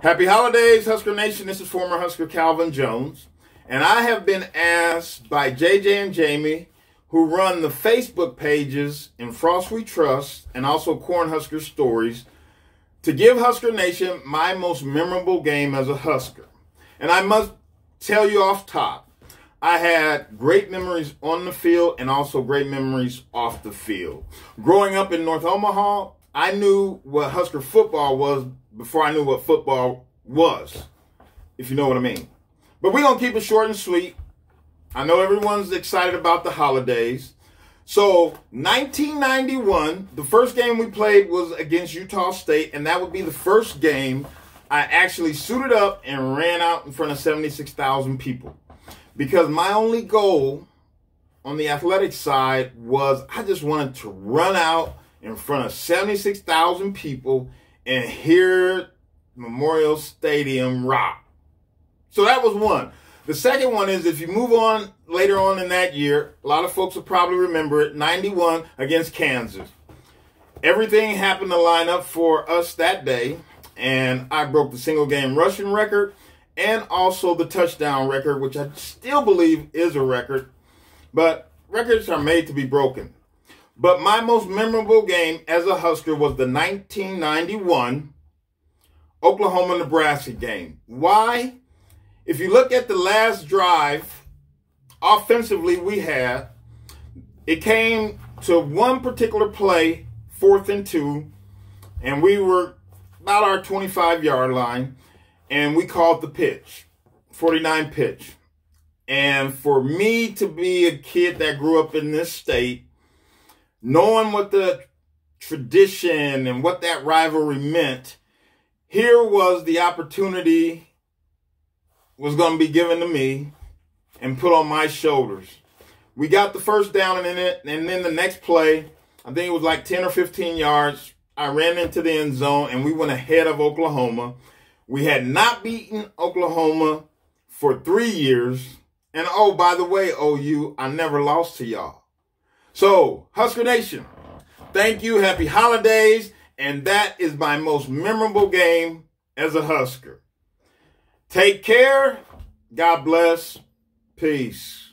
Happy holidays, Husker Nation. This is former Husker Calvin Jones. And I have been asked by JJ and Jamie, who run the Facebook pages in Frost We Trust and also Cornhusker Stories, to give Husker Nation my most memorable game as a Husker. And I must tell you off top, I had great memories on the field and also great memories off the field. Growing up in North Omaha, I knew what Husker football was before I knew what football was, if you know what I mean. But we're going to keep it short and sweet. I know everyone's excited about the holidays. So, 1991, the first game we played was against Utah State, and that would be the first game I actually suited up and ran out in front of 76,000 people. Because my only goal on the athletic side was I just wanted to run out in front of 76,000 people and hear Memorial Stadium rock. So that was one. The second one is if you move on later on in that year, a lot of folks will probably remember it 91 against Kansas. Everything happened to line up for us that day, and I broke the single game rushing record and also the touchdown record, which I still believe is a record, but records are made to be broken. But my most memorable game as a Husker was the 1991 Oklahoma Nebraska game. Why? If you look at the last drive, offensively, we had, it came to one particular play, fourth and two, and we were about our 25 yard line, and we called the pitch, 49 pitch. And for me to be a kid that grew up in this state, knowing what the tradition and what that rivalry meant, here was the opportunity was going to be given to me and put on my shoulders. We got the first down in it, and then the next play, I think it was like 10 or 15 yards. I ran into the end zone, and we went ahead of Oklahoma. We had not beaten Oklahoma for three years. And oh, by the way, OU, I never lost to y'all. So, Husker Nation, thank you. Happy holidays. And that is my most memorable game as a Husker. Take care. God bless. Peace.